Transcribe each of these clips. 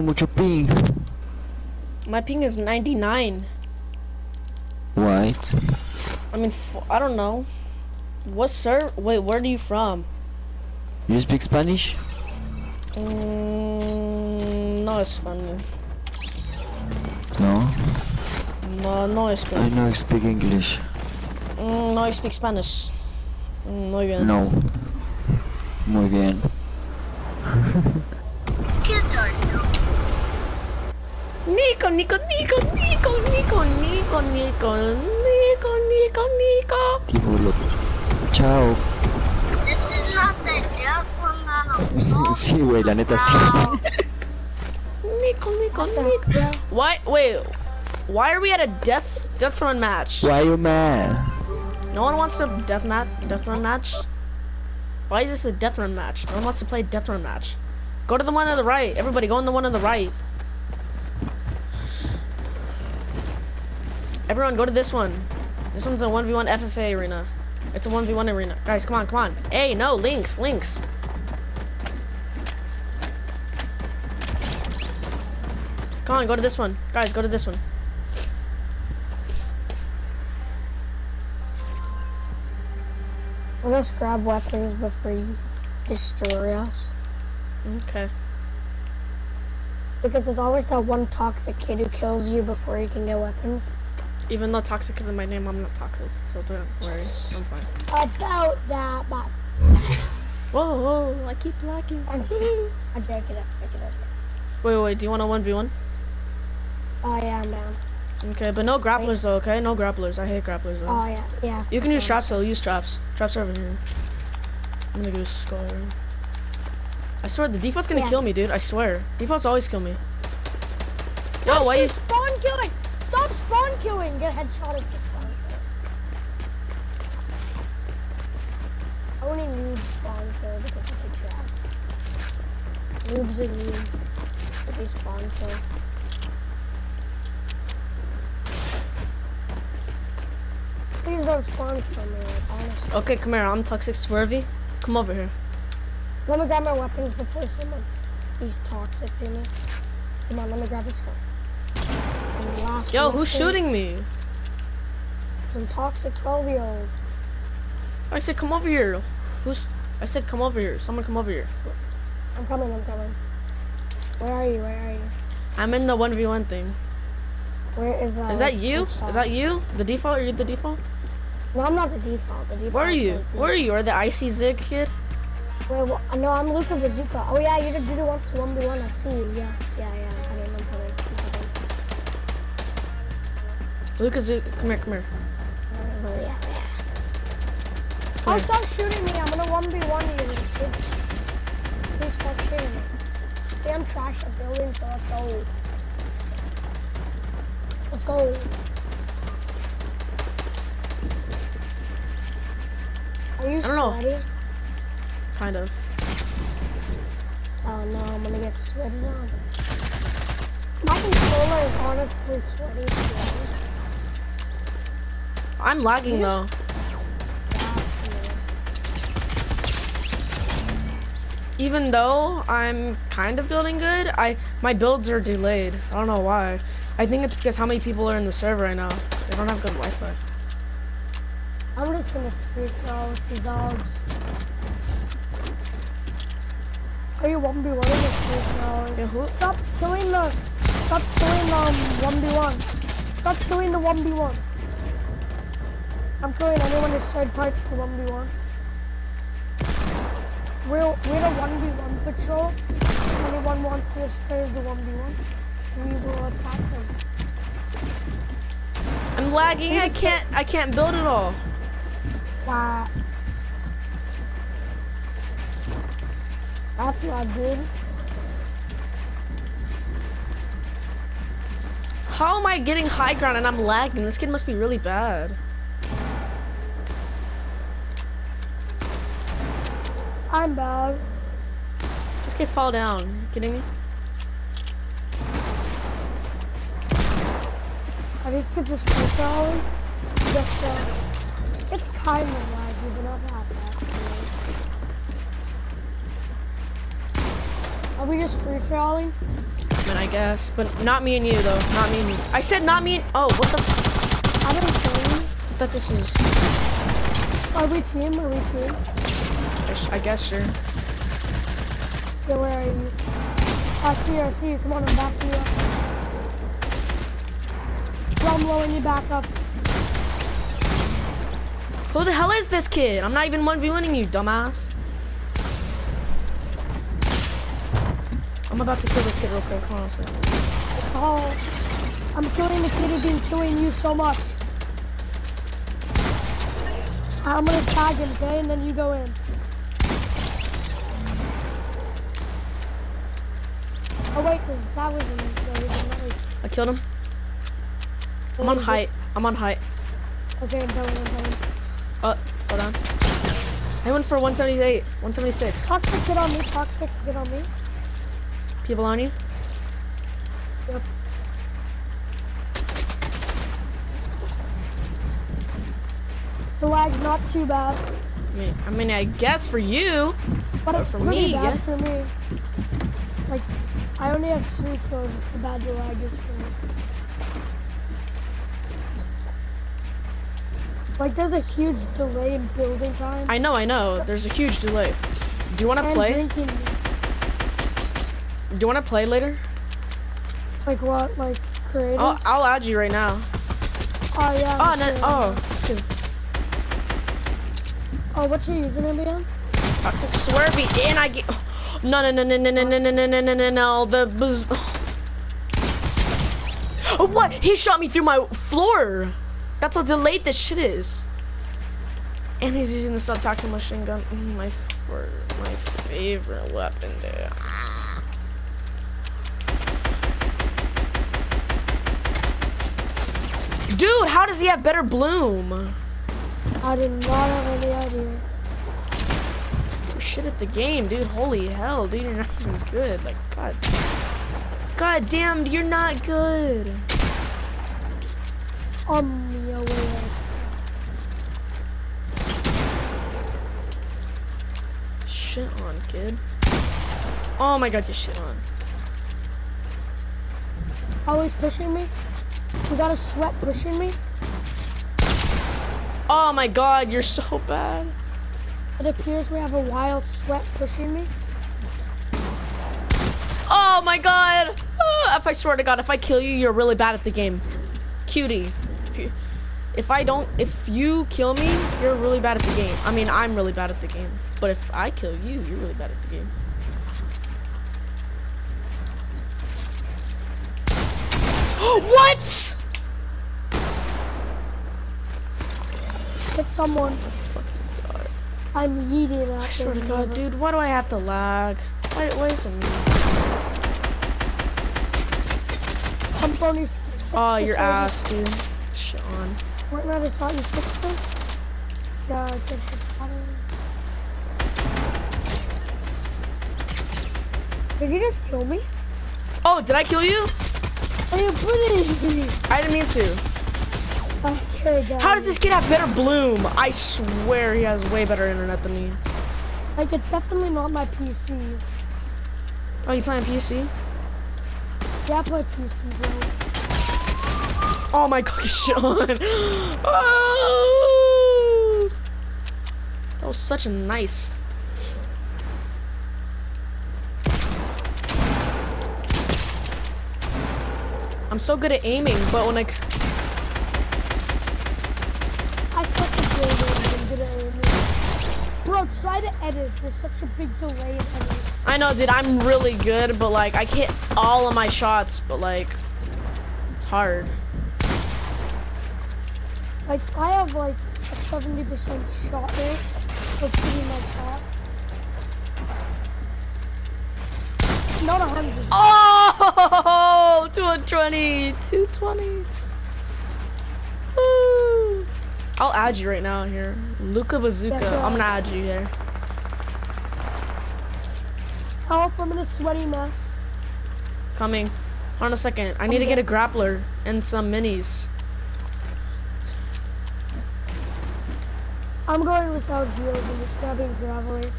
tiene mucho ping. My ping is 99. White. I mean, f- I don't know. What sir? Wait, where are you from? You speak Spanish? Mm, no español. No. No, no I español. know I speak English. Mm, no, I speak Spanish. Mm, muy bien. No. Muy bien. Nico, Nico, Nico, Nico, Nico, Nico, Nico, Nico, Nico, Nico. Tipo lo... Chao. This is not the death one that I'm Sí, güey, la neta sí. Nico, Nico, Nico. Why? Wait. Why are we at a death death run match? Why you mad? No one wants to death match death run match. Why is this a death run match? No one wants to play death run match. Go to the one on the right. Everybody, go on the one on the right. Everyone, go to this one. This one's a 1v1 FFA arena. It's a 1v1 arena. Guys, come on, come on. Hey, no, links, links. Come on, go to this one. Guys, go to this one. Let us grab weapons before you destroy us. Okay. Because there's always that one toxic kid who kills you before you can get weapons. Even though toxic is in my name, I'm not toxic. So don't worry. I'm fine. About that, but Whoa, whoa, I keep lagging. I'm, I'm taking it. Taking it. Wait, wait, do you want a 1v1? Oh yeah, I'm down. Okay, but no grapplers though, okay? No grapplers. I hate grapplers though. Oh yeah, yeah. you can use so- traps though, use traps. Traps are over here. I'm gonna use skull. I swear, the default's gonna Yeah. kill me, dude. I swear. Defaults always kill me. Stop Yo, why you... spawn killing? Stop spawn killing! Get headshotted for spawn kill. I only noob spawn kill because it's a trap. Noobs are noob if they spawn kill. Please don't spawn kill me, like, honestly. Okay, come here. I'm toxic swervy. Come over here. Let me grab my weapons before someone he's toxic to me. Come on, let me grab this gun. And the last Yo, who's shooting me? Some toxic 12 year old. I said come over here. Who's... I said come over here. Someone come over here. I'm coming, I'm coming. Where are you? Where are you? I'm in the 1v1 thing. Where is that? Is that you? Is that you? The default? Are you the default? No, I'm not the default. The default. Where are you? like Where are you? Are the icy zig kid? Wait, no, I'm Luca Bazooka. Oh yeah, you're the dude who wants to 1v1. I see you. Yeah, yeah, yeah. Lucas, come here, come here. Oh, yeah. Come Oh, here. stop shooting me. I'm gonna 1v1 you. Please stop shooting me. See, I'm trash at building, so let's go. Let's go. Are you I don't know. sweaty? Kind of. Oh no, I'm gonna get sweaty now. My controller is honestly sweaty, to be honest. I'm lagging though. Even though I'm kind of building good, I my builds are delayed. I don't know why. I think it's because how many people are in the server right now. They don't have good Wi-Fi. I'm just gonna free throw these dogs. Are you 1v1 in this free throw? Yeah, who? Stop killing the. Stop killing um 1v1. Stop killing the 1v1. I'm killing anyone shed pipes to 1v1. We're, we're the 1v1 patrol. If anyone wants to disturb the 1v1, we will attack them. I'm lagging. I can't. I can't build it all. Wow. That's not good. How am I getting high ground and I'm lagging? This kid must be really bad. I'm bad. This kid fall down. You kidding me? Are these kids just free falling? Just uh, it's kind of laggy, but not that bad. Are we just free throwing? I guess, but not me and you though. Not me and you. I said not me and. Oh, what the? F- I didn't. I thought this is. Are we team? Are we team? I guess sure. Yeah, where are you? I see you, I see you. Come on, I'm backing you. Well, I'm blowing you back up. Who the hell is this kid? I'm not even one v winning you, dumbass. I'm about to kill this kid real quick. Hold on a second. Oh, I'm killing this kid who's been killing you so much. I'm gonna tag him, okay? And then you go in. Oh wait, cause that was another. I killed him. I'm on oh, height. I'm on height. Okay, I'm going, I'm going. Oh, hold on. I went for 178, 176. Toxic, get on me. Toxic, get on me. People on you? Yep. The lag's not too bad, I mean, I mean, I guess for you. but But it's for pretty me, bad yeah. for me. Like, I only have three kills. It's the bad is for. Like, there's a huge delay in building time. I know, I know. There's a huge delay. Do you want to play? drinking. Do you want to play later? Like what? Like creative? I'll, I'll add you right now. oh yeah. Oh, I'm no, sure. oh, me. Oh, what's your username again? Toxic Swervy, and I get. Oh, No, no, no, no, no, no, no, no, no, no, no, no, no. The buzz. Oh, what? He shot me through my floor. That's how delayed this shit is. And he's using the subtactical machine gun. Mm, My, my favorite weapon, dude. Dude, how does he have better bloom? I did not have any idea. Shit at the game, dude. Holy hell, dude, you're not even good. Like, god. God damn, you're not good. On your way. Shit on, kid. Oh my god, you shit on. Always pushing me. You got a sweat pushing me. Oh my god, you're so bad. It appears we have a wild sweat pushing me. Oh my god. Ah, if I swear to god, if I kill you, you're really bad at the game. Cutie. If, you, if I don't, if you kill me, you're really bad at the game. I mean, I'm really bad at the game. But if I kill you, you're really bad at the game. what? Hit someone. I'm yeeting I swear to God, dude, why do I have to lag? Why, why is it me? Pump on his. Oh, your ass, dude. Shit on. Wait, I just thought you fixed this. Get hit bottom. Did you just kill me? Oh, did I kill you? Are you pretty? I didn't mean to. I down. How does this kid have better bloom? I swear he has way better internet than me. Like, it's definitely not my PC. Oh, you playing PC? Yeah, I play PC, bro. Oh my god, on. Oh! That was such a nice. I'm so good at aiming, but when I suck at building and good at aiming. Bro, try to edit. There's such a big delay in editing. I know, dude, I'm really good, but like, I hit all of my shots, but like, it's hard. Like, I have like a 70% shot rate of hitting my shots. Not a 100. Oh, 220, 220. I'll add you right now here. Luca Bazooka. I'm gonna add you here. Help, I'm in a sweaty mess. Coming. Hold on a second. I need to get a grappler and some minis. I'm going without heels and just grabbing gravelly.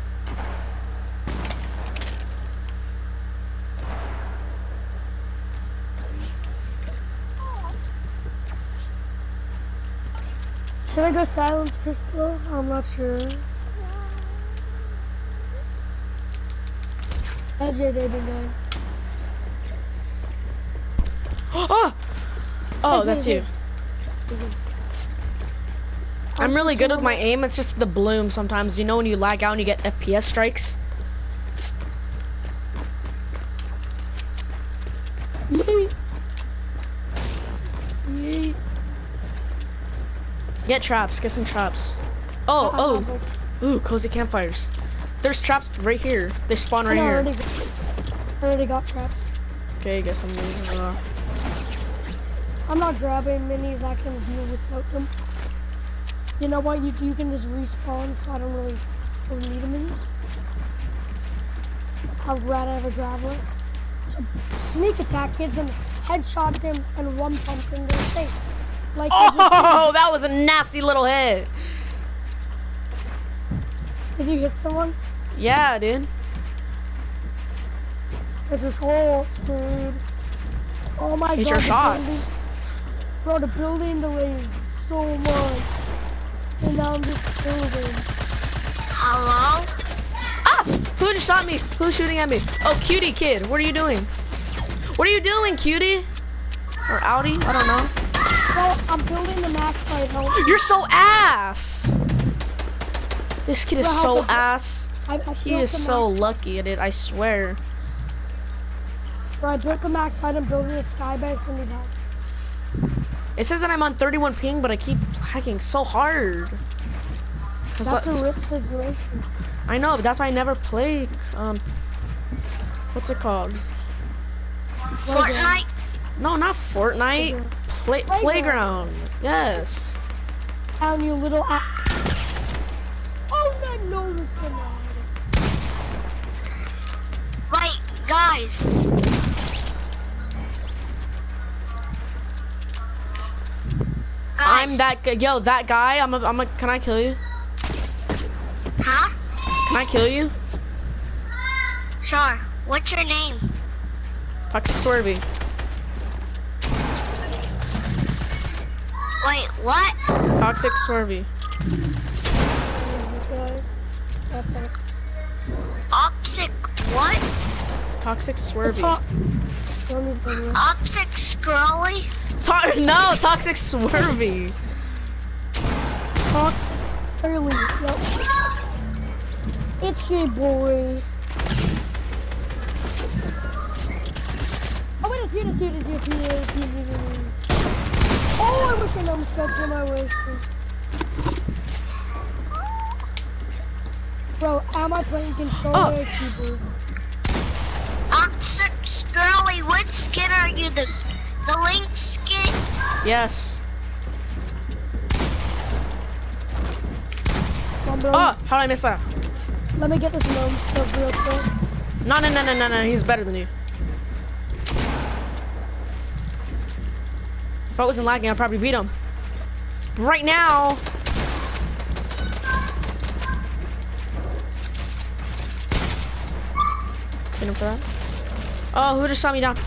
Should I go silence pistol? I'm not sure. How's your day been going? Oh! Oh, that's yes, you. I'm really good with my aim. It's just the bloom sometimes. You know when you lag out and you get FPS strikes? Get traps. Get some traps. Oh oh, oh. oh, oh. Ooh, cozy campfires. There's traps right here. They spawn right I here. already, got, I already got traps. Okay, get some of these as well. I'm not grabbing minis. I can deal without them. You know what? You you can just respawn, so I don't really, really need a minis. I'd rather have a grappler. So sneak attack kids and headshot them and one pump in their face. Like I just Oh, that was a nasty little hit. did. You hit someone? Yeah, dude. It's a shots, dude. Oh my Hit god. your the shots. building- Bro, the building delays so much. And now I'm just building. Hello? Ah! Who just shot me? Who's shooting at me? Oh, cutie kid. What are you doing? What are you doing, cutie? Or Audi? I don't know. Well, I'm building the max side home. You're so ass. This kid is Bro, so ass. I, I He is so lucky at it. I swear. Bro, I built the max side. I'm building a sky base and need help. It says that I'm on 31 ping, but I keep lagging so hard. That's that's- a rip situation. I know, but that's why I never play. Um, what's it called? Fortnite? No, not Fortnite. Play Playground. playground. Yes. Down, you little. A- oh, that no, was gonna. Wait, guys. I'm that guy. Yo, that guy. I'm a. I'm a. Can I kill you? Huh? Can I kill you? Sure. What's your name? Toxic Swervy. Wait, what? Toxic Swervy. Easy, guys. Opsic what? Toxic Swervy. Top. Don't to Opsic Scrolly? To- no, Toxic Swervy. Toxic. Early. Yep. It's your boy. Oh wait, it's you, it's you, it's you, it's you, it's you, it's you, it's you. I wish I in my way. Bro, am I playing controller Oh. or keyboard? Opsic Scrolly, what skin are you? The the Link skin? Yes. Come on, bro. Oh, how did I miss that? Let me get this no scope real quick. No, no, no, no, no, no. He's better than you. I wasn't lagging, I'd probably beat him. Right now. Hit him for that. Oh, who just shot me down?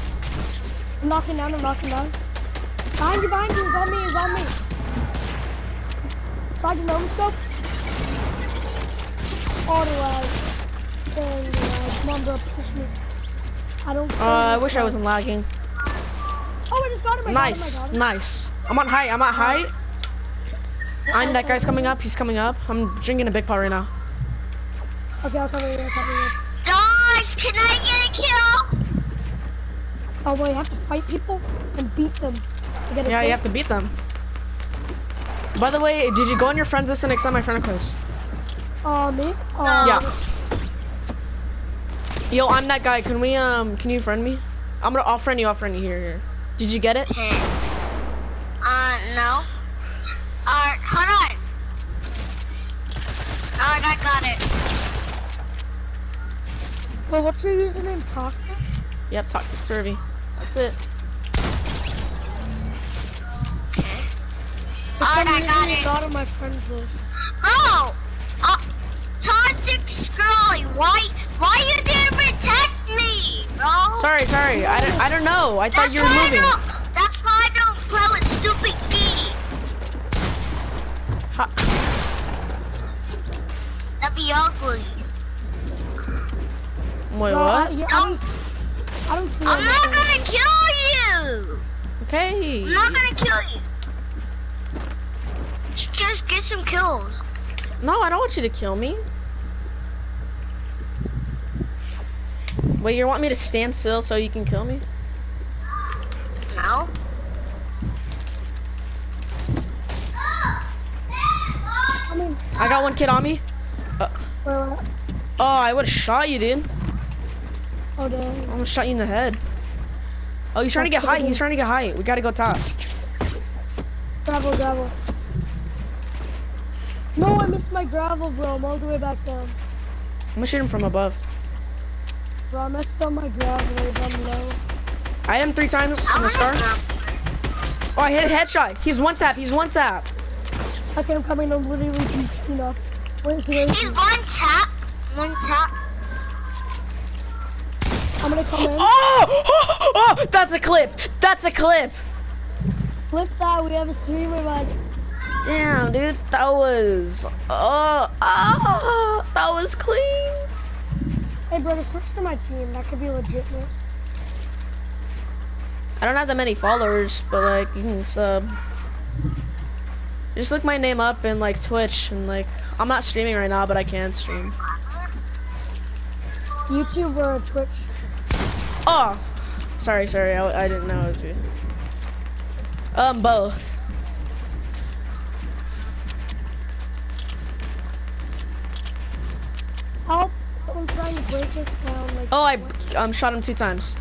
I'm knocking down, I'm knocking down. Behind you, behind you, on me, on me. Try the no scope. The lag. Dang, lag. Come on, bro, push me. I don't Uh, I wish I wasn't lagging. Oh, I just got him, I Nice, got him, I got him. nice. I'm on height. I'm at height. I'm that guy's coming up. He's coming up. I'm drinking a big pot right now. Okay, I'll cover you, I'll cover you. Guys, can I get a kill? Oh, well, you have to fight people and beat them. to get a Yeah, you have to beat them. By the way, did you go on your friends list and accept my friend request? Oh, me? Oh, Yeah. Yo, I'm that guy. Can we um? Can you friend me? I'm gonna. I'll friend you. I'll friend you here. Here. Did you get it? Uh, no. Alright, hold on. Alright, I got it. Well, what's your username? Toxic? Yep. Toxic Survey. That's it. For Alright, some I got reason, it's it. not on my friends list. Bro! Uh, Toxic Scrolly, why, why you didn't protect me, bro? Sorry, sorry. I don't. I don't know. I thought That's you were why I moving. don't- That's why I don't play with stupid teams. Ha- That'd be ugly. Wait, No, I, what? yeah, I, don't, s- I don't see I'm not gonna kill you. Okay. I'm not gonna kill you. Just get some kills. No, I don't want you to kill me. Wait, you want me to stand still so you can kill me? No. I got one kid on me. where, where, Oh, I would have shot you, dude. oh I dang. almost shot you in the head. Oh, he's trying to get high. He's trying to get high. We gotta go top. Gravel, gravel. No, I missed my gravel, bro. I'm all the way back down. I'm gonna shoot him from above. Bro, I messed up my gravelers. I'm low. I hit him three times I in the wanna scar. grab- Oh, I hit a headshot. He's one tap. He's one tap. Okay, I'm coming. I'm literally beasting up. Where's the He's race? one tap. One tap. I'm gonna come in. Oh! oh! That's a clip. That's a clip. Flip that. We have a streamer, man. Damn, dude. That was. Oh, oh, that was clean. Hey, brother, switch to my team. That could be legitness. I don't have that many followers, but like you can sub. Just look my name up in like Twitch and like I'm not streaming right now, but I can stream. YouTube or Twitch? Oh, sorry, sorry, I, I didn't know it was you. Um, both. Help! Someone's trying to break us down. Like, Oh, I um shot him two times.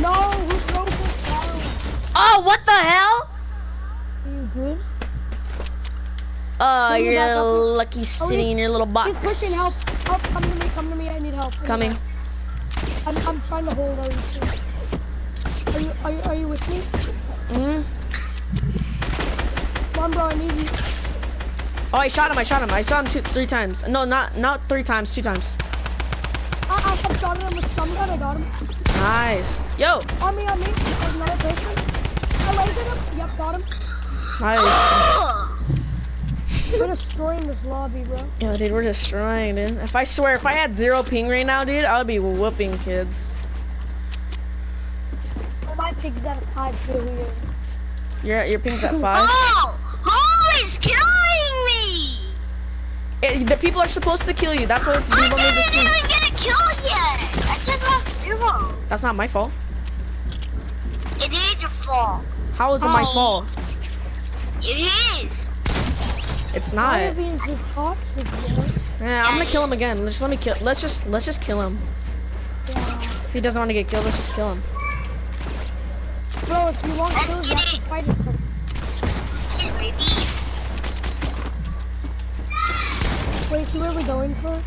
no, who broke us down? Oh, what the hell? Are you good? Oh, Bring you're lucky he's- sitting in your little box. He's pushing. Help! Help! Come to me! Come to me! I need help. I need Coming. help. I'm, I'm trying to hold. Are you? Are you are you are you with me? hmm Come on, bro. I need you. Oh, I shot him. I shot him. I shot him two, three times. No, not not three times. Two times. Uh, uh, I, I, I'm shotting him with some gun. I got him. Nice. Yo, On me, on me. There's another person. I lasered him. Yep, got him. nice. Oh. We're destroying this lobby, bro. Yo, dude, we're destroying, dude. If I swear, if I had zero ping right now, dude, I would be whooping kids. Oh, my pig's at a five billion. Your your ping's at five. Oh, who is killing me? Eh, the people are supposed to kill you. That's what I people made this didn't game. even get a kill yet. I just lost zero. That's not my fault. It is your fault. How is it my fault? It is. It's Why are not. you being so toxic, bro? Yeah, I'm gonna kill him again. Just let me kill. Let's just let's just kill him. Yeah. If he doesn't want to get killed, let's just kill him. Bro, if you want Let's kills, get it. fight is. Let's get it, baby. Wait, who are we going for?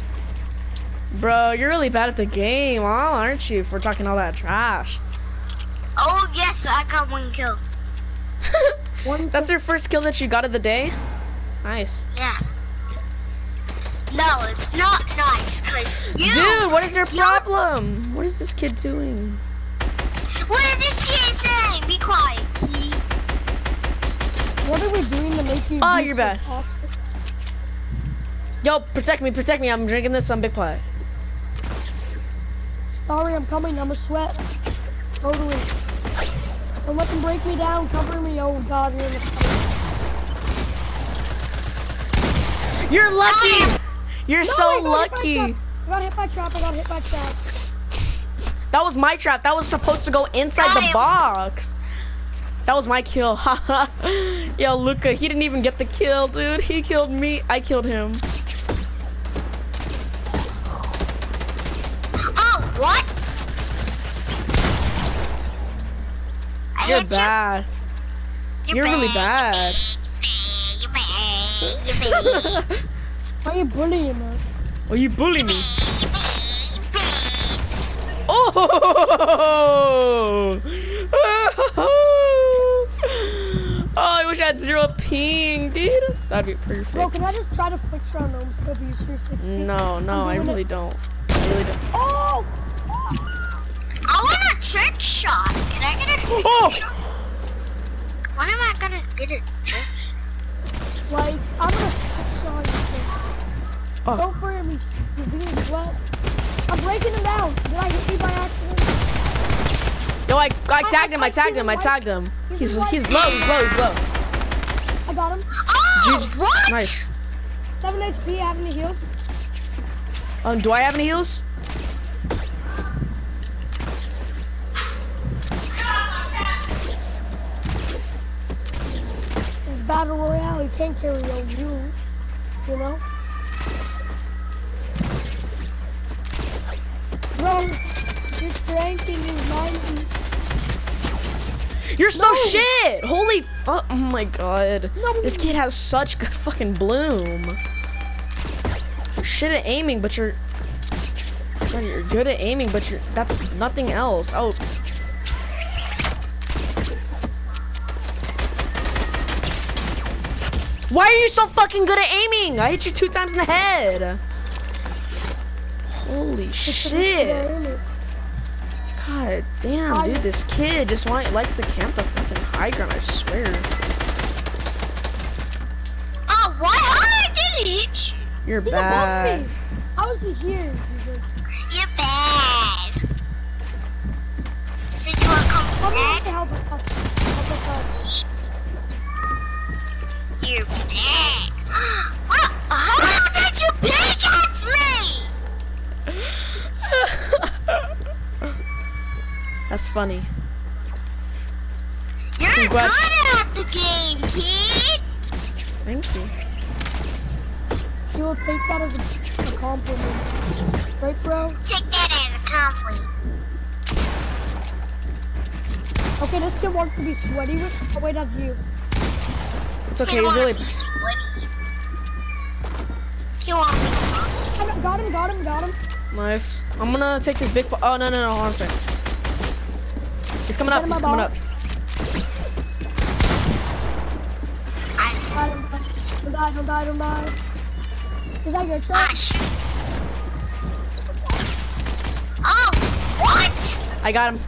Bro, you're really bad at the game, huh? aren't you? For talking all that trash. Oh yes, I got one kill. One That's your first kill that you got of the day. Nice. Yeah. No, it's not nice, cause you. Dude, what is your problem? What is this kid doing? What did this kid say? Be quiet, key. What are we doing to make you ah, Oh, be you're so bad. toxic? Yo, protect me, protect me. I'm drinking this on Big Play. Sorry, I'm coming. I'm a sweat. Totally. Don't let them break me down. Cover me. Oh God, you're in the fight. You're lucky. Got You're No, so I got hit by lucky. trap. I got hit by trap. I got hit by trap. That was my trap. That was supposed to go inside the box. That was my kill. Haha. Yo, Luca, he didn't even get the kill, dude. He killed me. I killed him. What? I You're hit you. bad. You're, You're really bad. bad. You're bad. You're bad. Why are you bullying me? Oh, you bully me. Oh! Oh, I wish I had zero ping, dude. That'd be Bro, can I just try to flick you on no scope? You seriously? No, no, I doing it. really don't. I really don't. Oh! I want a trick shot. Can I get a trick Oh! shot? When am I gonna get it trick. Like, I'm gonna six shot you. Oh. Don't for him, he's, he's being sweat. I'm breaking him down. Did I hit you by accident? Yo, I, I tagged I- him, I I tagged him, I didn't tagged him. He's He's, low, he's low, he's low. I got him. Oh, what? Nice. 7 HP, have any heals? Um, do I have any heals? It's Battle Royale, you can't carry your heals. You know? Bro, your ranking is 90s. You're so No. shit! Holy fuck, oh my god. No. This kid has such good fucking bloom. Shit at aiming, but you're... You're good at aiming, but you're... That's nothing else. Oh. Why are you so fucking good at aiming? I hit you two times in the head. Holy shit. God damn, dude, this kid just want, likes to camp the fucking high ground, I swear. You're He's bad. above me. How is he here? He's like, You're bad. So you wanna come Come on, back? help us. Help us. Help us out. You're bad. What? How did you pick at me? That's funny. You're Congrats. good at the game, kid. Thank you. You will take that as a, a compliment. Right, bro? Take that as a compliment. Okay, this kid wants to be sweaty with. Oh, wait, that's you. It's okay, he's wanna really. be sweaty. Kid wanna be got- got him, got him, got him. Nice. I'm gonna take this big. Oh, no, no, no, hold on a second. He's coming up, Get him he's coming ball. up. Got him. Don't die, don't die, don't die. Is that your ah, shot? Gosh. Oh, what? I got him.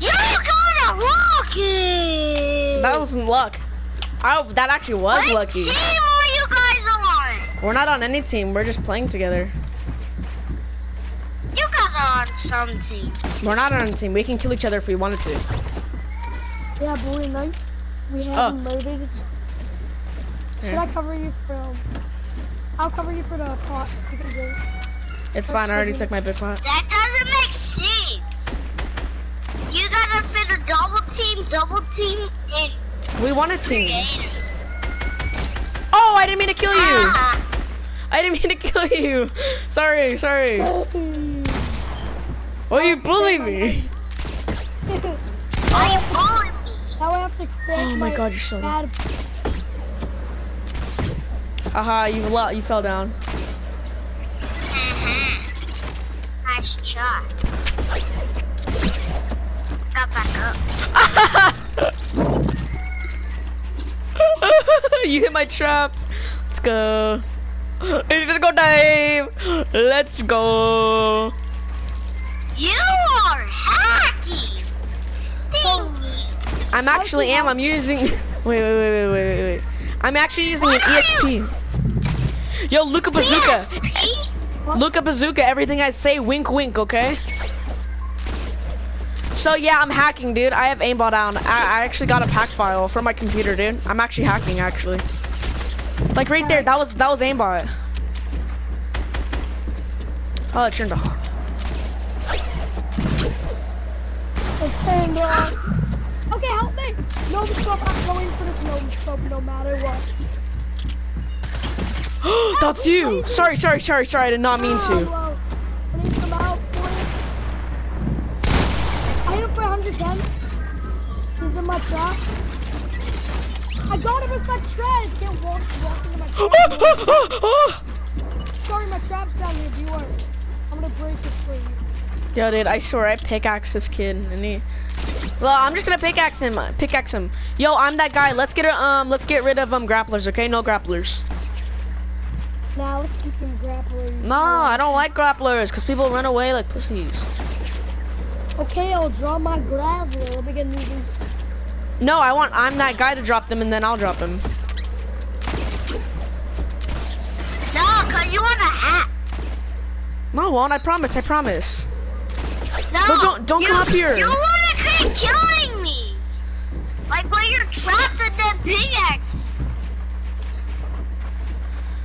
You got a rocket! That wasn't luck. Oh, that actually was what lucky. team are you guys on? We're not on any team, we're just playing together. You guys are on some team. We're not on a team. We can kill each other if we wanted to. Yeah, boy, nice. We Oh. haven't loaded it. Should Yeah. I cover you from? I'll cover you for the pot. You can go. It's fine, I already took my big pot. That doesn't make sense. You gotta fit a double team, double team, and We want a team. creative. Oh, I didn't mean to kill you. Ah, I didn't mean to kill you. Sorry, sorry. Why you bully me? why you bullying me? now I have to crank Oh my God, you're so bad. Haha, you lo- you fell down. Uh-huh. Nice shot. Got back up. you hit my trap. Let's go. Let's go dive. Let's go. You are hacking. Thank you. I'm actually am. I'm using. Wait, wait, wait, wait, wait, wait. I'm actually using an What are ESP. Yo, Luca Bazooka. Luca Bazooka. Everything I say, wink, wink. Okay. So yeah, I'm hacking, dude. I have aimbot down. I, I actually got a pack file from my computer, dude. I'm actually hacking, actually. Like right there, that was that was aimbot. Oh, it turned off. It turned on. Okay, help me. No scope. I'm going for this no scope no matter what. That's you. Sorry, sorry, sorry, sorry. I did not mean to. I need some help for. I hit him for 110. He's in my trap. I got him with my trap. Can't walk, walk into my trap. Sorry, my trap's down here, viewer. I'm gonna break this for you. Yo, dude, I swear I pickaxe this kid, and he. Well, I'm just gonna pickaxe him. uh, Pickaxe him. Yo, I'm that guy. Let's get a, um. Let's get rid of um grapplers. Okay, no grapplers. Now let's keep him grapplers. No, I don't like grapplers, cause people run away like pussies. Okay, I'll draw my grappler. Let me get moving. No, I want. I'm that guy to drop them, and then I'll drop them. No, cause you want to hack. No, I won't. I promise. I promise. No, No, don't- don't you, come up here. You want to keep killing me. Like when you're trapped in that pickaxe.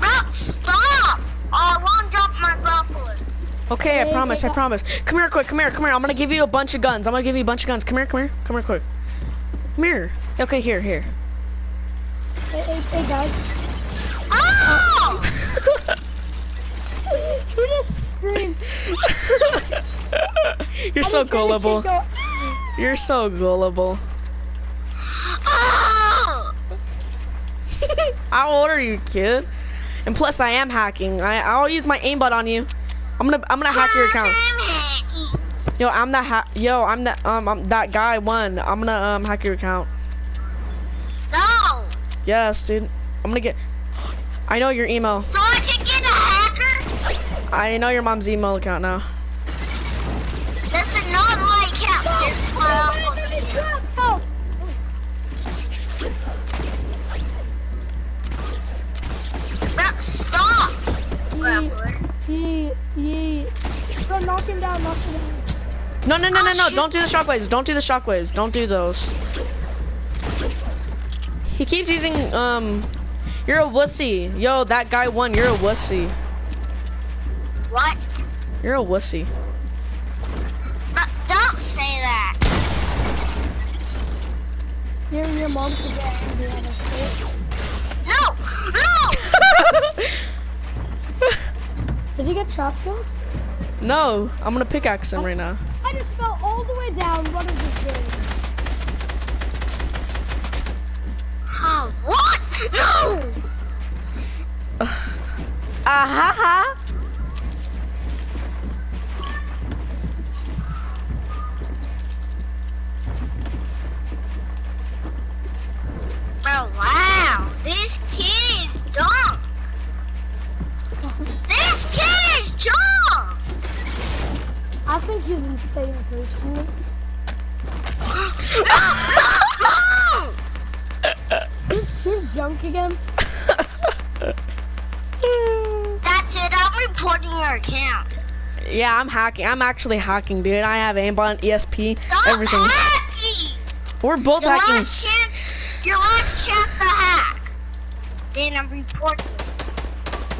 Bro, stop. Oh, I won't drop my buckler. Okay, I promise. I promise. Come here, quick. Come here. Come here. I'm gonna give you a bunch of guns. I'm gonna give you a bunch of guns. Come here. Come here. Come here, quick. Come here. Okay, here, here. Hey, hey, hey guys. Oh! Who just screamed? You're so just heard the kid gullible. go, You're so gullible. Oh! How old are you, kid? And plus, I am hacking. I I'll use my aimbot on you. I'm gonna I'm gonna hack your account. Yo, I'm that ha- Yo, I'm that um I'm that guy one. I'm gonna um hack your account. No. Yes, dude. I'm gonna get. I know your email. So I can get a hacker? I know your mom's email account now. This is not my account. This is my Ye, Grappler. ye, ye. Bro, knock him down, knock him down. No, no, no, no, Oh, no! shit. Don't do the shockwaves. Don't do the shockwaves. Don't do those. He keeps using um. You're a wussy. Yo, that guy won. You're a wussy. What? You're a wussy. Bro, don't say that. Your, your mom should get angry at us. right? No! No! Did he get shotgun? no, I'm gonna pickaxe him right now. I just fell all the way down. What is this game? Oh, what? No! Ah ha ha! Bro, wow. This kid is dumb. This kid is dumb! I think he's insane personally. No! Here's, here's junk again. That's it. I'm reporting your account. Yeah, I'm hacking. I'm actually hacking, dude. I have aimbot, ESP, Stop everything. hacking! We're both Your hacking. last chance. Your last chance to hack. Then I'm reporting.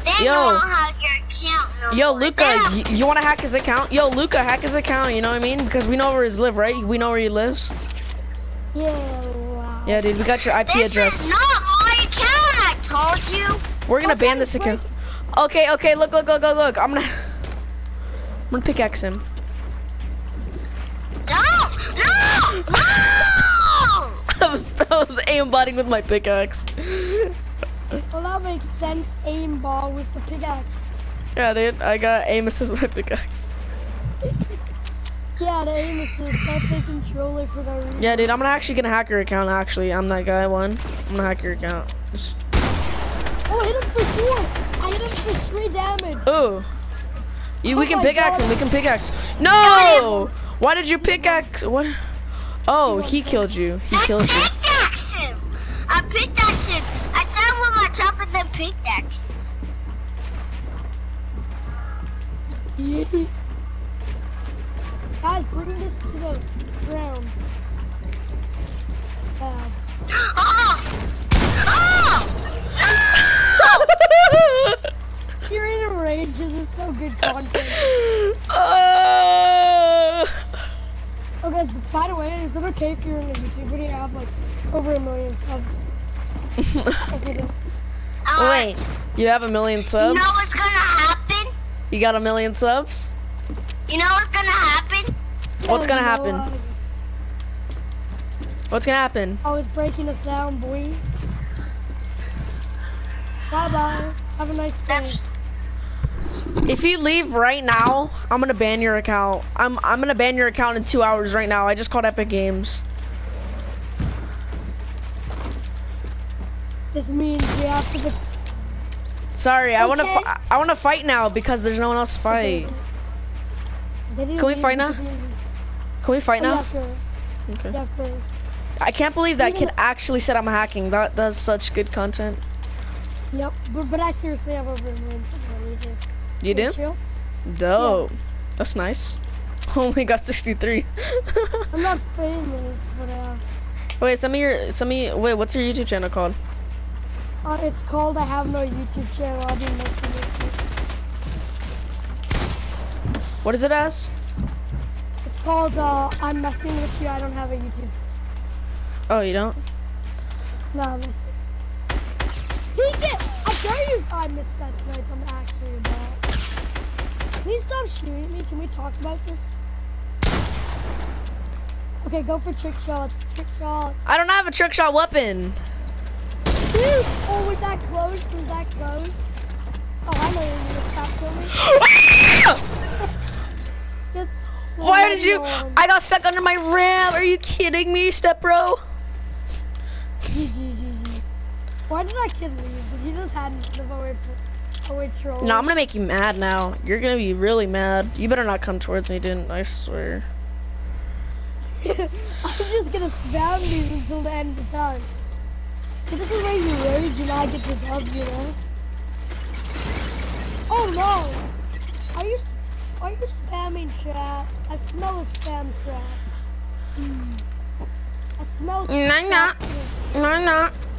Then you won't have your account no Yo. Luca, Then y- you want to hack his account? Yo, Luca, hack his account. You know what I mean? Because we know where he's live, right? We know where he lives. Yeah, wow. Yeah, dude, we got your IP This address. is not my account, I told you. We're gonna ban this account. Okay, okay, look, look, look, look, look. I'm gonna, I'm gonna pickaxe him. Don't! No! No! I was, I was aimbotting with my pickaxe. Well, that makes sense. Aim ball with the pickaxe. Yeah, dude, I got with my pickaxe. Yeah, the aim assist. That fake controller for no reason. Yeah, dude, I'm gonna actually gonna hack your account. Actually, I'm that guy one. I'm gonna hack your account. Just- Oh, I hit him for four. I hit him for three damage. Ooh. You, we Oh can pickaxe God. him. We can pickaxe. No! Why did you pickaxe? What? Oh, he killed you. He I killed you. I pickaxe him! I pickaxe him! I said with my and then pickaxe. Yeah. Guys, bring this to the ground. Uh, Oh! Oh! you're in a rage. This is so good content. Uh, Oh, guys, by the way, is it okay if you're in a YouTube video? I have like over a million subs. If it is. Wait, you have a million subs? know what's gonna happen? You got a million subs? You know what's gonna happen? What's gonna Oh, happen? What's gonna happen? Oh, it's breaking us down, boy. Bye bye. Have a nice day. If you leave right now, I'm gonna ban your account. I'm I'm gonna ban your account in two hours right now. I just called Epic Games. This means we have to. Sorry, I wanna I wanna fight now because there's no one else to fight. Didn't Can we fight now? because it was- Can we fight Oh, now? yeah, sure. Okay. Yeah, of course. I can't believe that Even- kid actually said I'm hacking. That that's such good content. Yep, but, but I seriously have over a million You do? Chill. Dope. That's nice. Only got 63. I'm not famous, but uh, wait, some of your some of you, wait, what's your YouTube channel called? Uh, it's called I have no YouTube channel. I'll be missing this. What is it as? It's called uh, I'm messing with you. I don't have a YouTube. Oh, you don't? No, I'm missing. He get. I dare you. I missed that snipe. I'm actually a bot. Please stop shooting me. Can we talk about this? Okay, go for trick shots. Trick shots. I don't have a trick shot weapon. Oh, was that close? Was that close? Oh, I know you're gonna kill me. So Why did you? I got stuck under my ramp. Are you kidding me, step bro? GG, GG. Why did that kid leave? Did he just had the away, away troll? No, I'm gonna make you mad now. You're gonna be really mad. You better not come towards me, dude. I swear. I'm just gonna spam these until the end of the time. So this is where you rage and I get the dub, you know? Oh no! Are you are you spamming traps? I smell a spam trap. Mm. I smell No, no. No, I'm not. No!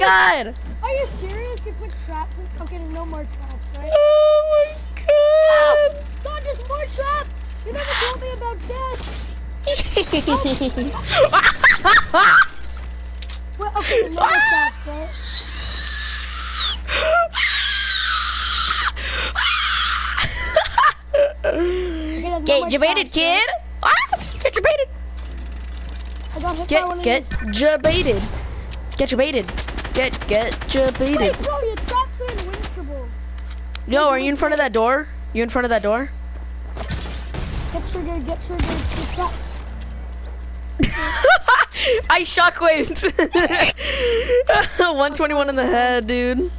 My god! Are you serious? You put traps in? Okay, there's no more traps, right? Oh my god! God, there's more traps! You never told me about this! Well, okay, there's no more traps, right? Okay, there's no Get more you baited, traps, right? kid! Ah, get you baited! I got hit by one Get of get these. you! Get you baited! Get get you baited! Wait, bro, your traps are invincible. Yo, are you in front of that door? You in front of that door? Get triggered, get triggered, get trap. I shockwaved. 121 in the head, dude.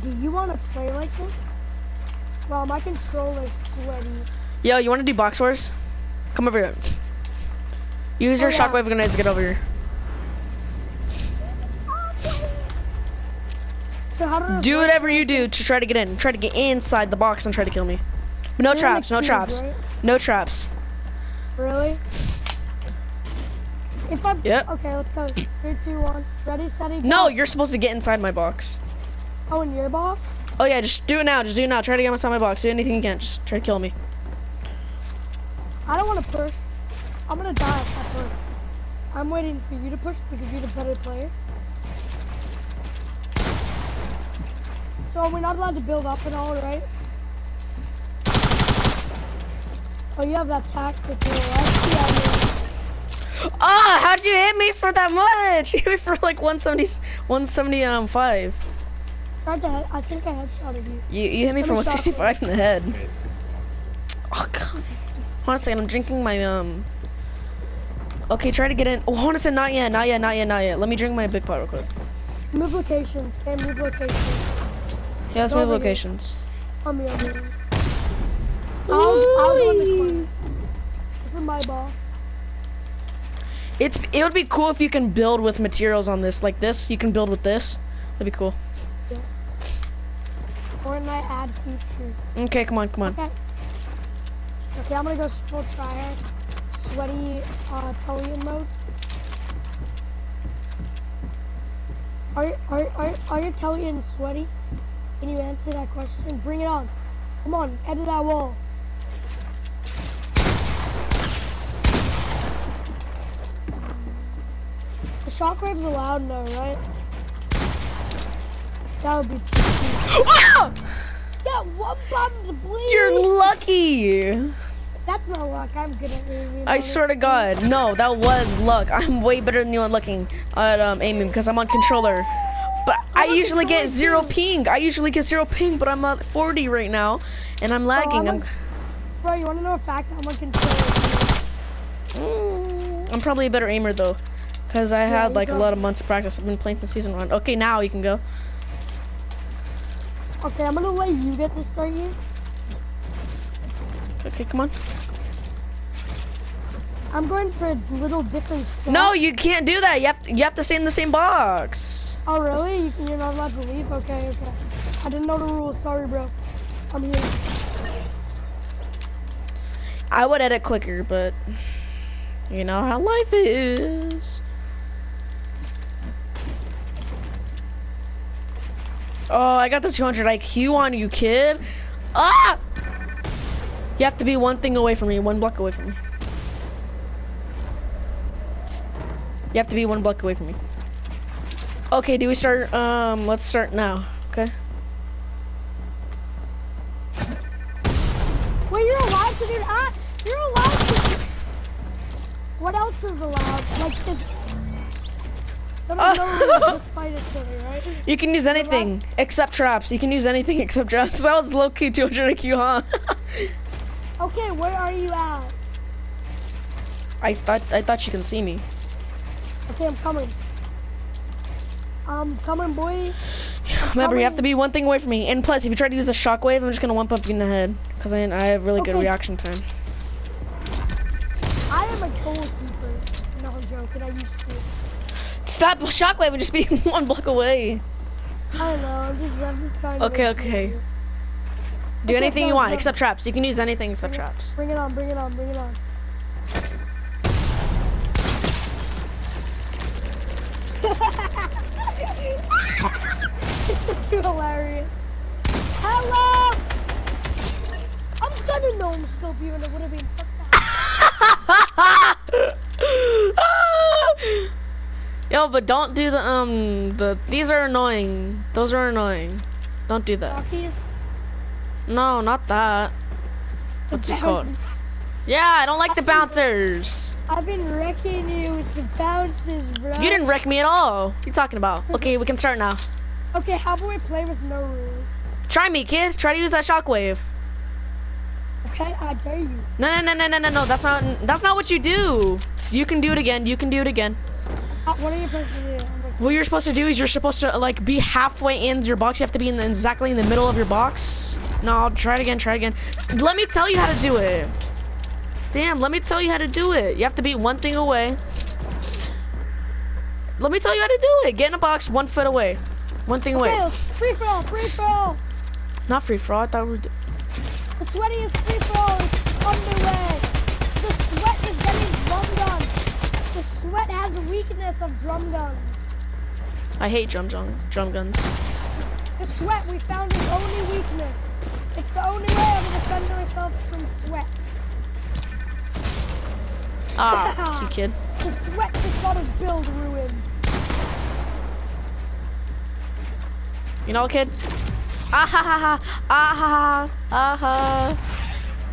Do you want to play like this? Wow, my controller's sweaty. Yo, you want to do box wars? Come over here. Use your Oh, yeah. shockwave grenades to get over here. So Do whatever you do to try to get in. Try to get inside the box and try to kill me. But no traps, no traps. right? No traps. Really? If I Yep. okay, let's go. Three, two, one. Ready, steady, go. No, you're supposed to get inside my box. Oh, in your box? Oh yeah, just do it now. Just do it now. Try to get inside my box. Do anything you can. Just try to kill me. I don't want to push. I'm gonna die if I push. I'm waiting for you to push because you're the better player. So we're not allowed to build up and all, right? Oh, you have that tactic to the left? Yeah, Ah, how'd you hit me for that much? You hit me for like 170, 170 um five. I tried head, I think I headshotted you. You you hit me Let for me 165 in the head. Oh god. Hold on a second, I'm drinking my um. Okay, try to get in. Oh, hold on a second, not yet, not yet, not yet, not yet. Let me drink my big pot real quick. Move locations, okay? Move locations. Yeah, let's Go move locations. On me, on me. I'll, I'll go in the corner. This is my box. It's it would be cool if you can build with materials on this, like this. You can build with this. That'd be cool. Fortnite ad feature. Okay, come on, come on. Okay. Okay, I'm gonna go full tryhard. Sweaty uh, Tullian mode. Are, you, are, are, are your Tullians sweaty? Can you answer that question? Bring it on. Come on, edit that wall. The shockwave's allowed now, right? That would be too! That one to! You're lucky. That's not luck. I'm good at aiming. I swear to God, no, that was luck. I'm way better than you at looking at um aiming because I'm on controller. But I I I'm usually get zero ping. I usually get zero ping, but I'm at 40 right now, and I'm lagging. I'm I'm, Bro, you wanna know a fact? I'm on controller. Mm, I'm probably a better aimer though, because I Yeah, had like a lot of months of practice. I've been playing the season one. Okay, now you can go. Okay, I'm gonna let you get to start here. Okay, come on. I'm going for a little different strat. No, you can't do that. You have to, you have to stay in the same box. Oh, really? You, you're not allowed to leave? Okay, okay. I didn't know the rules. Sorry, bro. I'm here. I would edit quicker, but you know how life is. Oh, I got the 200 IQ on you, kid. Ah! You have to be one thing away from me, one block away from me. You have to be one block away from me. Okay, do we start? Um, let's start now. Okay. Wait, you're allowed to do that? You're allowed to. What else is allowed? Like, is. So there's no rules, just fight each other, right? You can use anything except traps. You can use anything except traps. That was low key 200 IQ, huh? Okay, where are you at? I thought I thought you can see me. Okay, I'm coming. Um, I'm coming, boy. Remember, you have to be one thing away from me. And plus, if you try to use a shockwave, I'm just gonna one pump you in the head because I, I have really good reaction time. I am a goalkeeper. No, I'm joking. I used to. Stop shockwave and just be one block away. I don't know. I'm just, I'm just trying to. Okay, okay. easier. Do Okay, anything you want except traps. You can use anything except traps. Bring it on, bring it on, bring it on. this is too hilarious. Hello! I'm gonna no scope you and it would have been fuck that. Yo, but don't do the um the these are annoying. Those are annoying. Don't do that. Rockies. No, not that. What's it called? Yeah, I don't like the bouncers. I've been wrecking you with the bounces, bro. You didn't wreck me at all. What you talking about? Okay, we can start now. Okay, how about we play with no rules? Try me, kid. Try to use that shockwave. Okay, I dare you. No, no, no, no, no, no, no. That's not. That's not what you do. You can do it again. You can do it again. What are you supposed to do? What you're supposed to do is you're supposed to like be halfway in your box. You have to be in the, exactly in the middle of your box. No, I'll try it again. Try it again. Let me tell you how to do it. Damn, let me tell you how to do it. You have to be one thing away. Let me tell you how to do it. Get in a box one foot away. One thing away. okay, let's free for all, free for all. Not free for all. I thought we were. The sweatiest free for all is underway. The sweat is getting drum gun. The sweat has a weakness of drum gun. I hate drum drum drum guns. The sweat we found his only weakness. It's the only way to defend ourselves from sweats. Ah, you kid. The sweat just got his build ruined. You know, kid. Ah ha ha ha. Ah ha ha. Ah ha.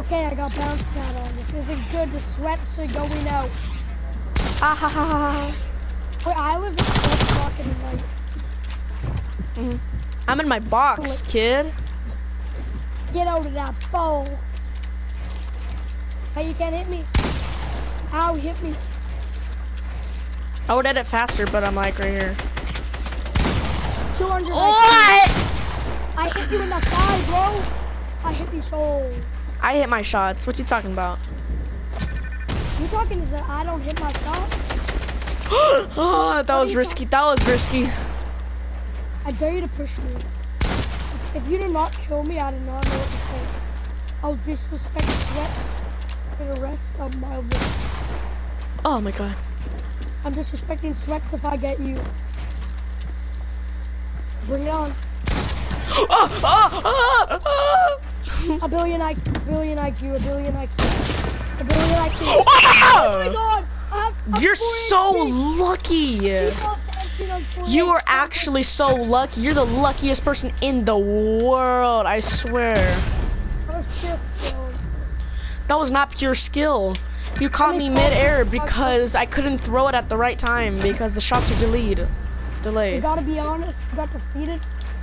Okay, I got bounce pad on. This isn't good. The sweats are going out. Ah ha ha ha. Wait, I live in Old Rocket tonight. I'm in my box, kid. Get out of that box. Hey, you can't hit me. Ow, hit me. I would edit faster, but I'm like right here. 200 What? I hit you in the thigh, bro. I hit you so. I hit my shots. What you talking about? Talking is that I don't hit my shots? oh, that was risky. That was risky. I dare you to push me. If you do not kill me, I do not know what to say. I'll disrespect sweats for the rest of my life. Oh my god. I'm disrespecting sweats if I get you. Bring it on. Oh, oh, oh. A billion IQ, a billion IQ, a billion IQ, a billion IQ. Oh my god! I have a You're so HP. lucky. People dancing on 4 You are actually so lucky. You're the luckiest person in the world. I swear. That was pure skill. That was not pure skill. You caught me Let me call mid-air because I couldn't throw it at the right time because the shots are delayed. Delayed. You gotta be honest, you got defeated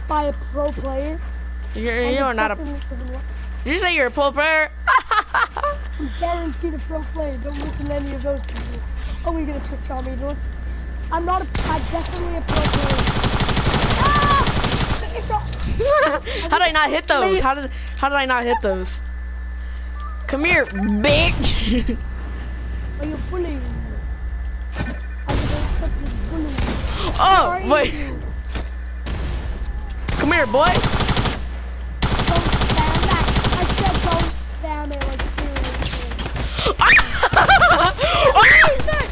by a pro player. You're, you're not a. definitely You say you're a pro player? I'm guaranteed a pro player. Don't listen to any of those people. Oh, we're gonna trick shot me. Let's. I'm not a. I'm definitely a pro player. Ah! Take a shot. how did I not hit those? How did how did I not hit those? Come here, bitch. Are you bullying me? I don't accept this bullying. oh wait, come here, boy. Don't spam that. I said don't spam it like seriously.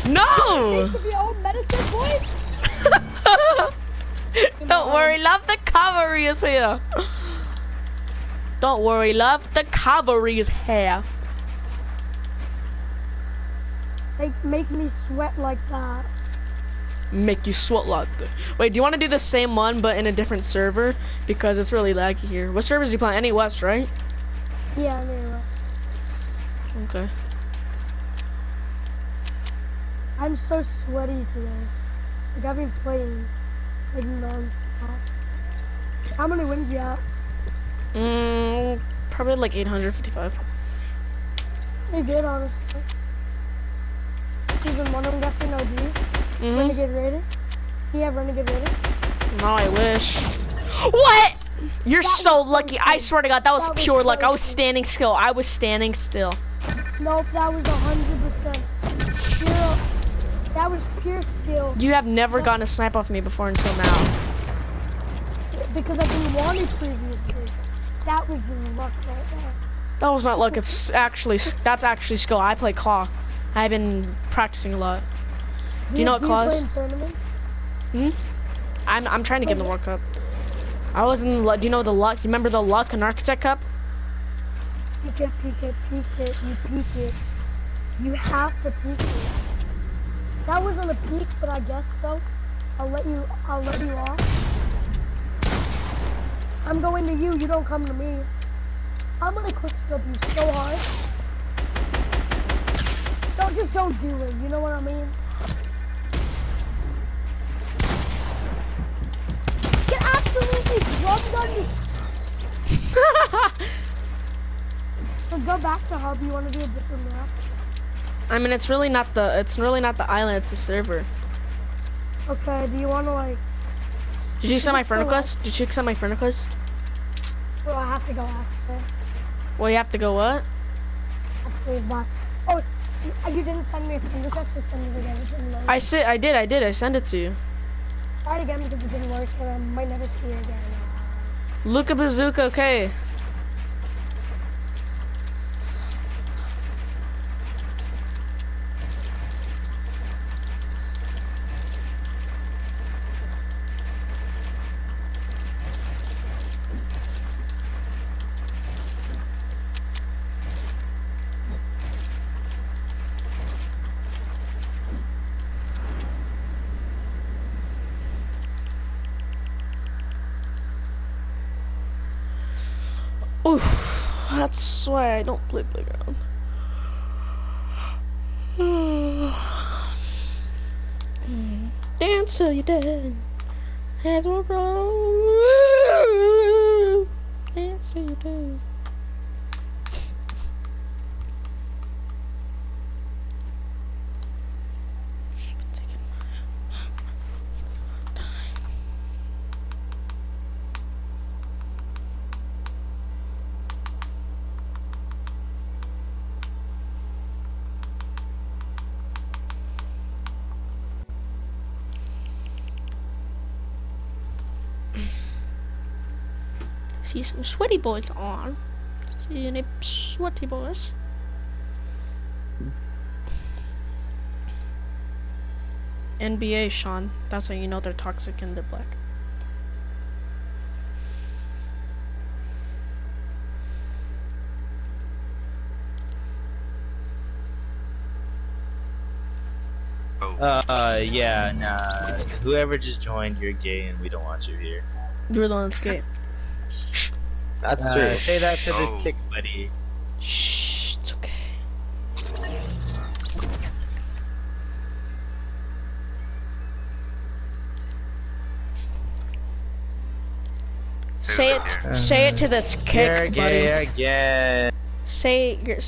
No. Used to be old medicine boy. Don't worry, love. The cavalry is here. Don't worry, love. The cavalry is here. Like make me sweat like that. Make you sweat like that. Wait, do you want to do the same one but in a different server? Because it's really laggy here. What servers do you play? Any West, right? Yeah, I mean, Okay. I'm so sweaty today. Like I've been playing like non-stop. How many wins you at? Mm, probably like 855. Pretty good, honestly. Season one, I'm guessing OG. Mm-hmm. Renegade Raider. You have Renegade Raider? No, I wish. What? You're That so was so lucky. I swear to God, that was That was pure so luck. I was standing still. I was standing still. Nope, that was hundred percent pure. That was pure skill You have never Yes. gotten a snipe off me before until now. because I didn't want it previously. That was the luck right there. That was not luck. It's actually that's actually skill. I play claw. I've been practicing a lot. Do you know what do play in tournaments? Hmm? I'm I'm trying to get in the World Cup. I was in the do you know the luck? You remember the luck and architect cup? Peek it, peek it, peek it. You peek it. You have to peek it. That wasn't a peek, but I guess so. I'll let you. I'll let you off. I'm going to you. You don't come to me. I'm gonna quick scope you so hard. Don't just don't do it. You know what I mean? Get absolutely drummed on me. So go back to hub. You want to do a different map? I mean, it's really not the it's really not the island. It's the server. Okay. Do you want to like? Did you send my friend request? Did you send my friend request? Well, I have to go after. Well, you have to go what? After he's back. Oh, you didn't send me a friend request. So send it again. I said I did. I did. I sent it to you. Try it again because it didn't work, and I might never see you again. Luca Bazooka. Okay. That's why I don't play playground. Dance till you're dead. We're wrong. Dance till you're dead. Some sweaty boys on. See any sweaty boys? NBA, Sean. That's how you know they're toxic and they're black. Uh, yeah, nah. Whoever just joined, you're gay, and we don't want you here. You're the one that's gay. That's Uh, true. say that to this Oh. kick buddy. Shh, it's okay. Say right it. here. Say it to this You're kick, buddy. gay again. Say your.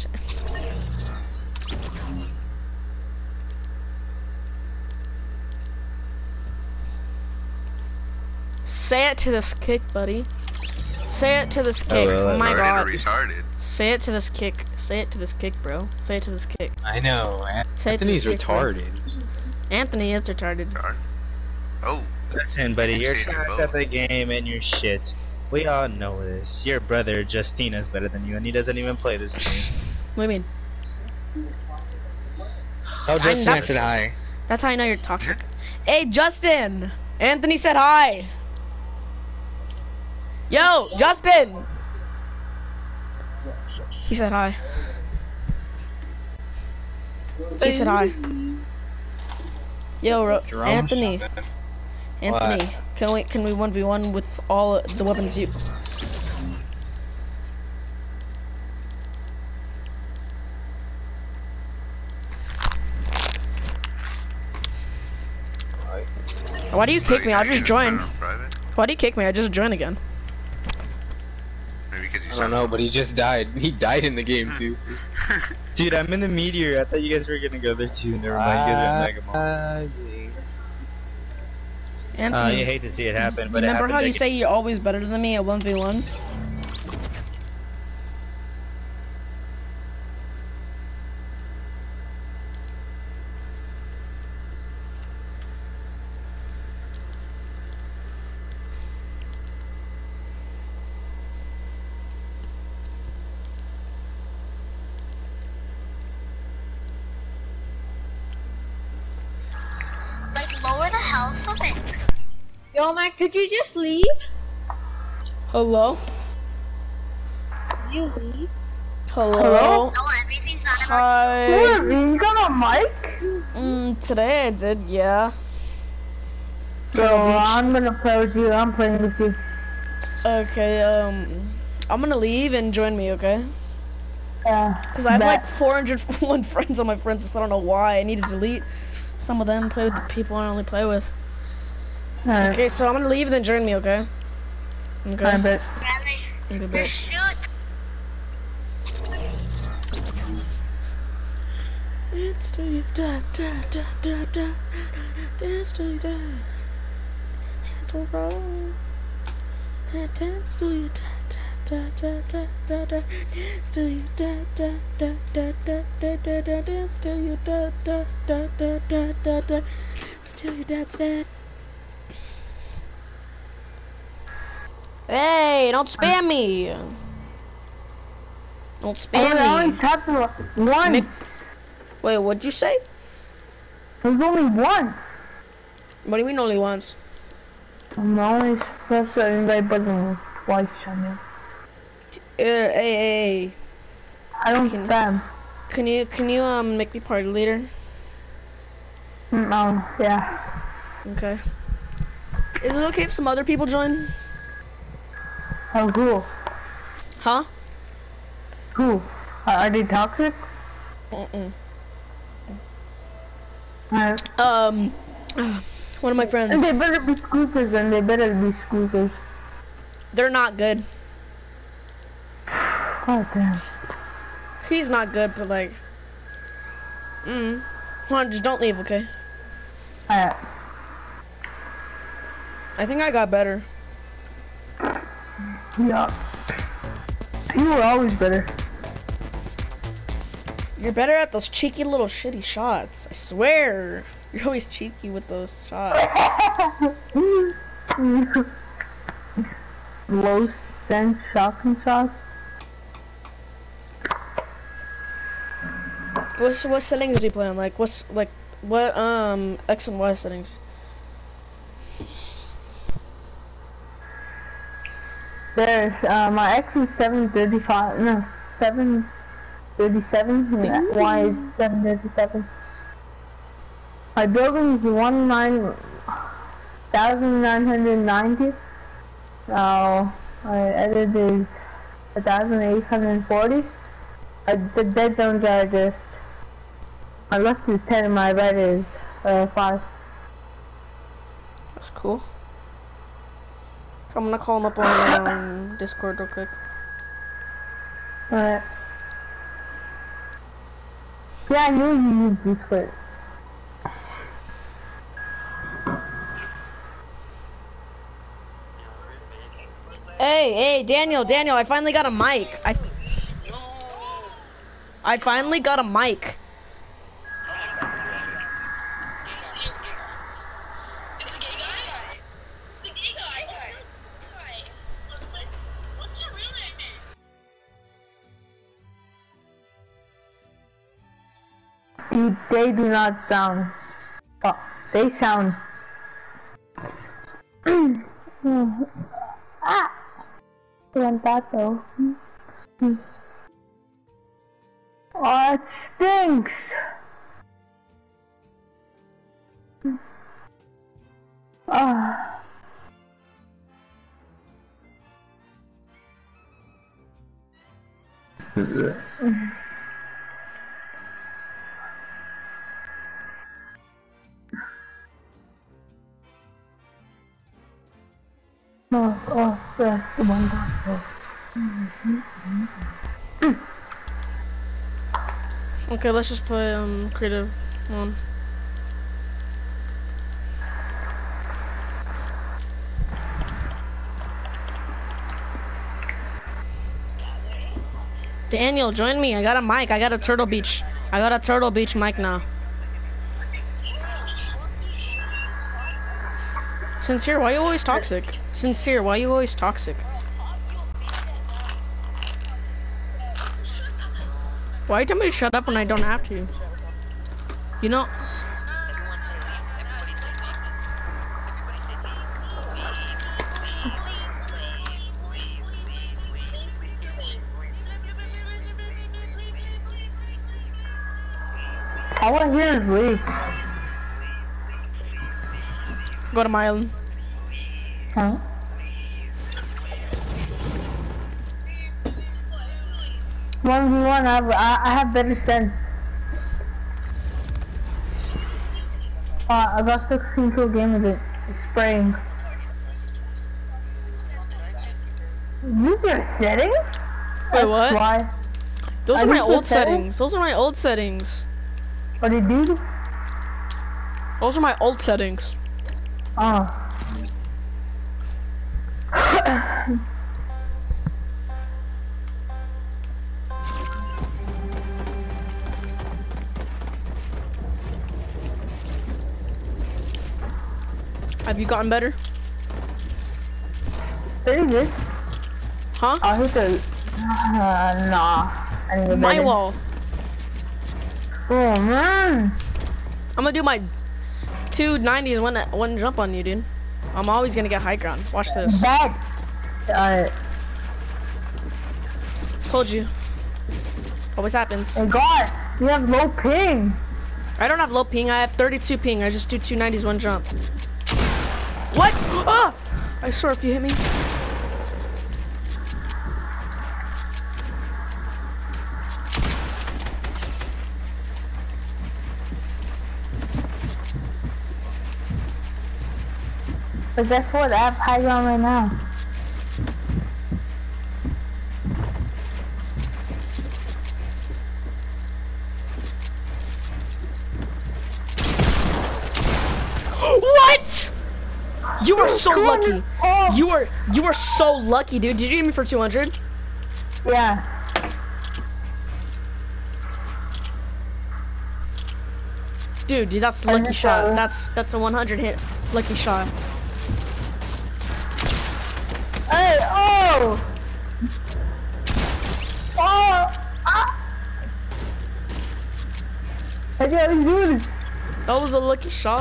Say it to this kick, buddy. Say it to this oh, kick. well, Oh, my Already god. retarded. Say it to this kick. Say it to this kick, bro. Say it to this kick. I know. An- Say it to Anthony's this kick, bro. retarded. Anthony is retarded. Retard. Oh, Listen, buddy, Keep you're trash both. at the game and you're shit. We all know this. Your brother Justina's better than you, and he doesn't even play this game. What do you mean? Oh, Justin said hi. That's how I know you're toxic. Hey, Justin! Anthony said hi! Yo, Justin! He said hi. He said hi. Yo, Ro- Jerome, Anthony. something. Anthony, can we can we one v one with all the weapons you? Why do you kick me? I'll just join. Private? Why do you kick me? I just join again. Maybe because you I don't know, but he just died. He died in the game too. Dude, I'm in the meteor. I thought you guys were gonna go there too. Never mind, you guys are in Mega Mall. Uh, Uh, Anthony, you hate to see it happen, but remember happened how you again. say you're always better than me at one v ones? Like lower the health of it. Yo, Mac, could you just leave? Hello? Did you leave? Hello? No, everything's not about Hi. You got a mic? Mm, today I did, yeah. So I'm gonna play with you. I'm playing with you. Okay, um, I'm gonna leave and join me, okay? Yeah. Because I have Bet. like 401 friends on my friends list. I don't know why. I need to delete some of them, play with the people I only play with. Alright. Okay, so I'm gonna leave and then join me, okay? I Okay. bet. really. okay. Just shoot. Dance till you die, die, die, die, die. Dance till you die. Hands will roll. Dance till you die, die, die, die, die, die, die. Dance till you die, die, die, die, die, die, die, die. Dance till you die, die, die, die, die, die, die. Dance till you die, die. Hey, don't spam me. Don't I spam only me. tapped it once. Wait, what'd you say? It was only once. What do you mean only once? I'm only supposed to invite button twice on you. Uh, hey, hey, hey, I don't Can- spam. can you can you um make me party leader? No, yeah. Okay. Is it okay if some other people join? Oh, cool. Huh? Cool. Are, are they toxic? Mm-mm. Alright. Um, one of my And friends. they better be scoopers and they better be scoopers. They're not good. Oh, damn. He's not good, but like, mm. Come on, just don't leave, okay? Alright. I think I got better. Yeah. You were always better. You're better at those cheeky little shitty shots. I swear. You're always cheeky with those shots. Low sense shocking shots. What's what settings do you play on? Like what's like what um X and Y settings? There's uh, my X is 735. No, 737. Yeah, Y is 737. My building is 19,990. Now, my edit is 1,840. Uh, the dead zones are just. My left is 10 and my right is uh, 5. That's cool. I'm gonna call him up on um, Discord real quick. Alright. Yeah, I knew you used Discord. Hey, hey, Daniel, Daniel, I finally got a mic. I, I finally got a mic. They do not sound. Oh, they sound. ah! Though. Oh, it stinks! Ah. Oh, oh, that's the one doctor. Okay, let's just play um creative one. Daniel, join me. I got a mic. I got a Turtle Beach. I got a Turtle Beach mic now. Sincere, why you always toxic? Sincere, why you always toxic? Why tell me to shut up when I don't have to? You know, I want to hear his leave. Go to my island. Huh? One v one, I have, I have better sense. Uh, I got 16 to a game of it. Spraying. Use your settings? Wait, what? Why? Those I are my old settings. settings. Those are my old settings. What did you do? Those are my old settings. Oh. Have you gotten better? Pretty good. Huh? I'll hit the. Uh, nah. I need My better. wall. Oh man. I'm gonna do my two nineties one one jump on you, dude. I'm always gonna get high ground. Watch this. Bad. Uh, Told you. Always happens. oh god. You have low ping. I don't have low ping. I have 32 ping. I just do two two nineties one jump. What? Ah! I swear if you hit me. But guess what? I have high ground right now. What? You are so lucky. You are you are so lucky, dude. Did you hit me for 200? yeah. Dude, dude, that's lucky shot. That's that's a 100 hit lucky shot. Hey, oh! Oh! Ah! I can't even do this. That was a lucky shot.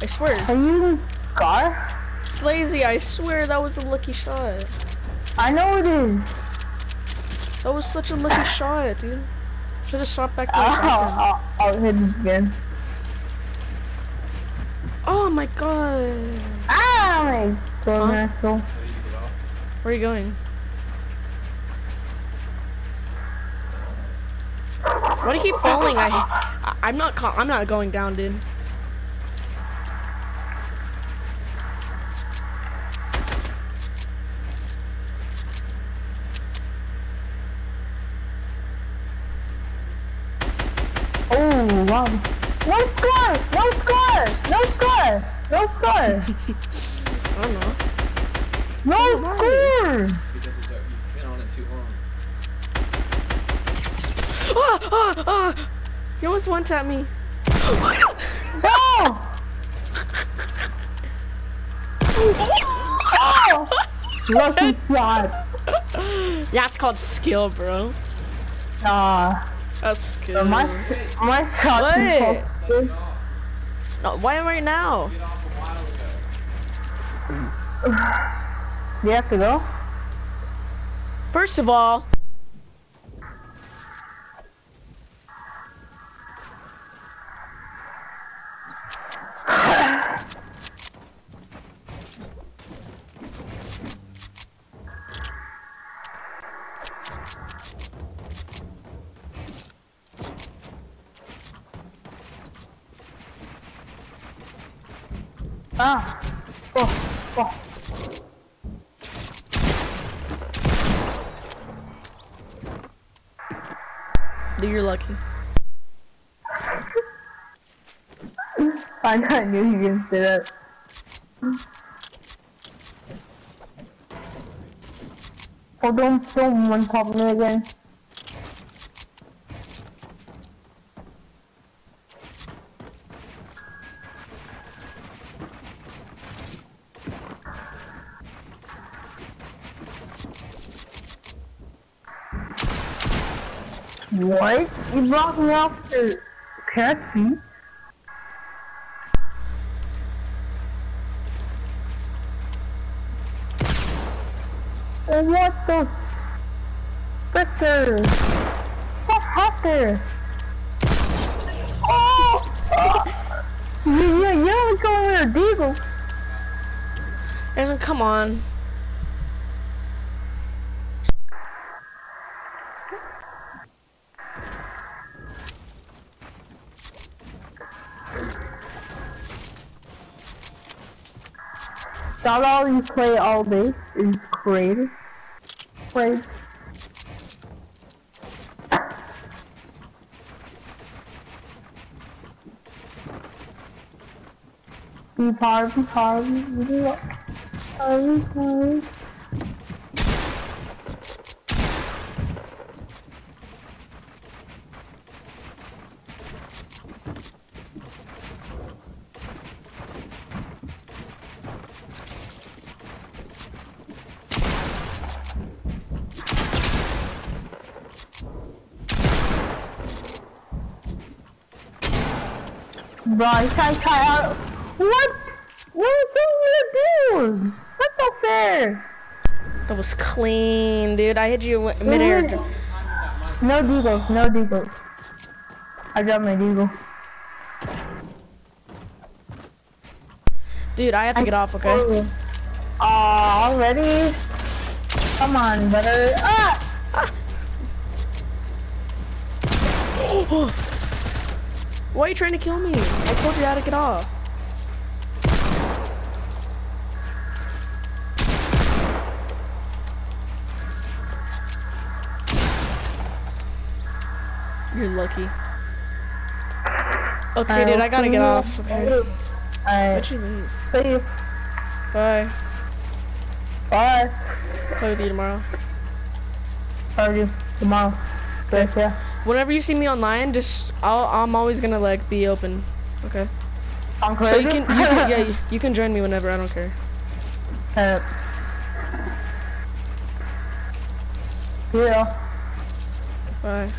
I swear. Are you in car? Slazy, I swear that was a lucky shot. I know it is. That was such a lucky shot, dude. Should have shot back to the I'll. I'll, I'll hit it again. Oh my god. Ah, my Go, huh? Go. Where are you going? Why do you keep falling? I, I I'm not. I'm not going down, dude. Oh, wow. No score! No score! No score! No score! I don't. No score! Because it's, uh, you've been on it too long. Ah, ah, ah. You almost one tap me. No! Oh! Lucky shot. It's called skill, bro. Nah. That's skill. My, my shot What? is No, why am I now? you have to go? First of all, I knew you were gonna say that. Oh, don't, don't one pop me again. What? You blocked me off the cat What the fricker? What happened? Oh! oh. Yeah, you don't go over there, Deagle. Aaron, come on. That's all you play all day is creative. Play. Be hard, be hard, be hard, be hard. Right, try, try out. What? What are you do? That's not fair. That was clean, dude. I hit you in midair. Mhm. No deagles, no deagles. I dropped my deagle. Dude, I have to get off, okay? Oh, uh, already? Come on, brother. Ah! Why are you trying to kill me? I told you how to get off. You're lucky. Okay, dude, I gotta get off. Okay. Um, alright, What'd you leave? see you. Bye. Bye. Play with you tomorrow. Love you. Tomorrow. Good, yeah. Whenever you see me online, just I'll, I'm always gonna like be open. Okay. I'm So you can, you can yeah, you, you can join me whenever. I don't care. Uh, yeah. Bye.